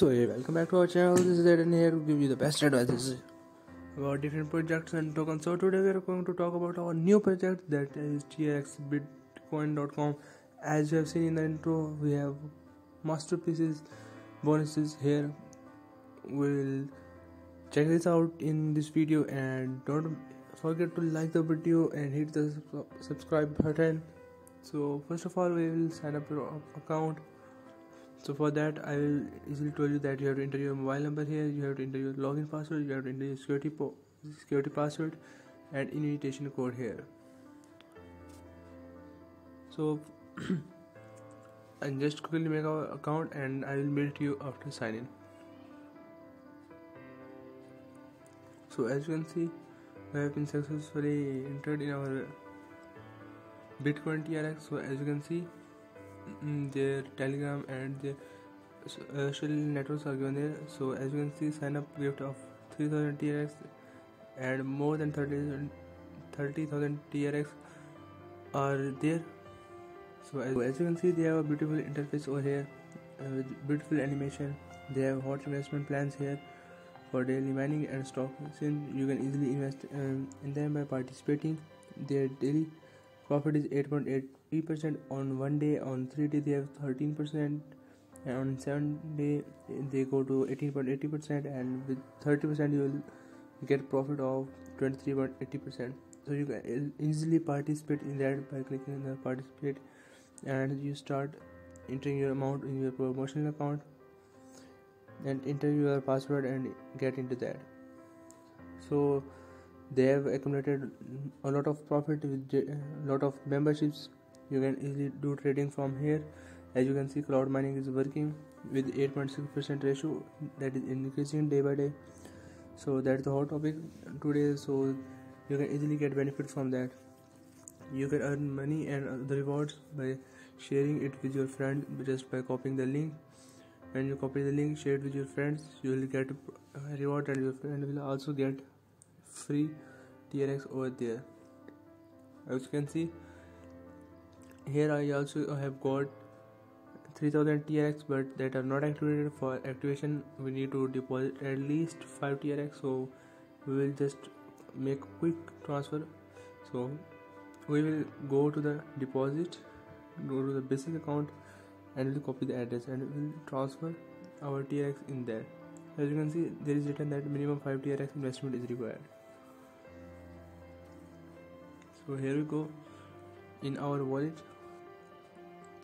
back to our channel. This is Ed and here to give you the best advices about different projects and tokens. So today we are going to talk about our new project that is trxbitcoin.com. As you have seen in the intro, we have masterpieces bonuses here. We'll check this out in this video and don't forget to like the video and hit the subscribe button. So first of all, we will sign up your account so for that i will easily tell you that you have to enter your mobile number here you have to enter your login password you have to enter your security po- security password and invitation code here. So and just quickly make our account and i will mail to you after sign in so as you can see we have been successfully entered in our bitcoin trx so as you can see their telegram and their social networks are given there. So as you can see sign up gift of 3000 trx and more than 30,000 30, trx are there. So as, as, you can see they have a beautiful interface over here uh, with beautiful animation. They have hot investment plans here for daily mining and stock since you can easily invest um, in them by participating. Their daily profit is 8.8% on one day on three day they have 13% and on seven day they go to 18.80% and with 30% you will get profit of 23.80% so you can easily participate in that by clicking on the participate and you start entering your amount in your promotional account and enter your password and get into that. So they have accumulated a lot of profit with a lot of memberships you can easily do trading from here. As you can see cloud mining is working with 8.6% ratio. That is increasing day by day. So that's the hot topic today. So you can easily get benefit from that. You can earn money and the rewards by sharing it with your friend just by copying the link. When you copy the link share it with your friends. You will get reward and your friend will also get free TRX over there. As you can see here I also have got 3000 TRX but that are not activated for activation we need to deposit at least 5 TRX so we will just make quick transfer. So we will go to the deposit go to the basic account and we'll copy the address and we'll transfer our TRX in there. As you can see there is written that minimum 5 TRX investment is required. So here we go. In our wallet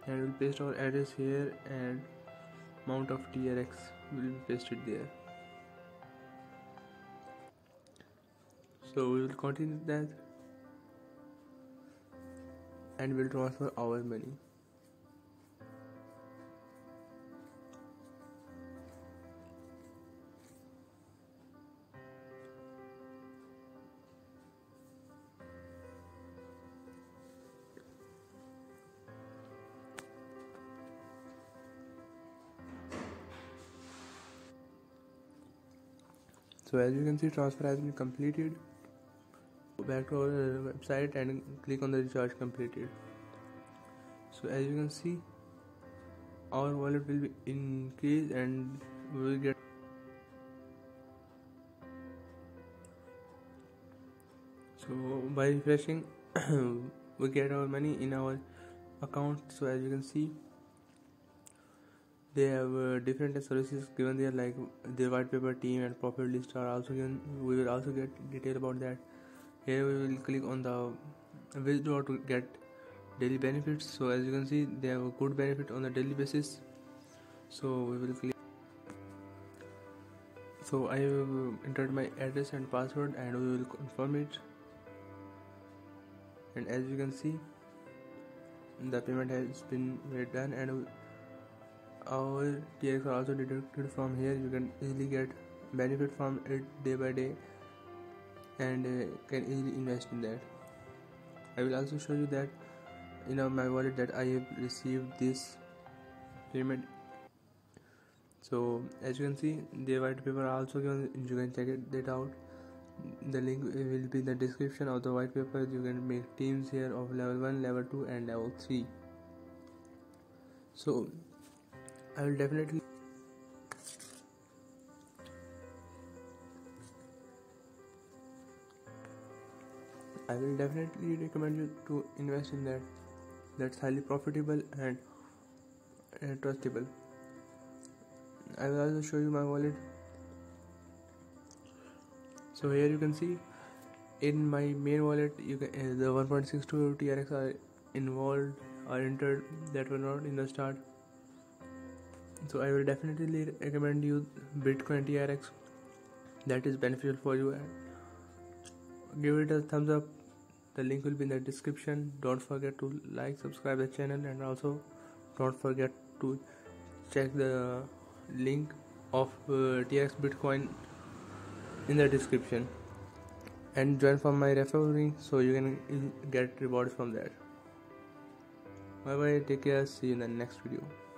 and we'll paste our address here and amount of TRX will be pasted there. So we will continue that. And we'll transfer our money so as you can see transfer has been completed. Go back to our uh, website and click on the recharge completed. So as you can see our wallet will be increased and we will get so by refreshing we get our money in our account. So as you can see they have uh, different services given there like their white paper team and profit list are also given. We will also get detail about that. Here we will click on the withdraw to get daily benefits. So as you can see they have a good benefit on a daily basis. So we will click. So i have entered my address and password and we will confirm it. And as you can see the payment has been made done and our TX are also deducted from here. You can easily get benefit from it day by day and uh, can easily invest in that. I will also show you that in uh, my wallet that I have received this payment. So as you can see the white paper also given you can check it that out. The link will be in the description of the white paper. You can make teams here of level 1 level 2 and level 3 so I will definitely I will definitely recommend you to invest in that. That's highly profitable and uh, trustable. I will also show you my wallet. So here you can see in my main wallet you can, uh, eh, the 1.62 TRX are involved are entered that were not in the start. So I will definitely recommend you Bitcoin TRX. That is beneficial for you. And give it a thumbs up. The link will be in the description. Don't forget to like, subscribe the channel, and also don't forget to check the link of uh, TRX Bitcoin in the description and join for my referral link so you can get rewards from that bye bye take care see you in the next video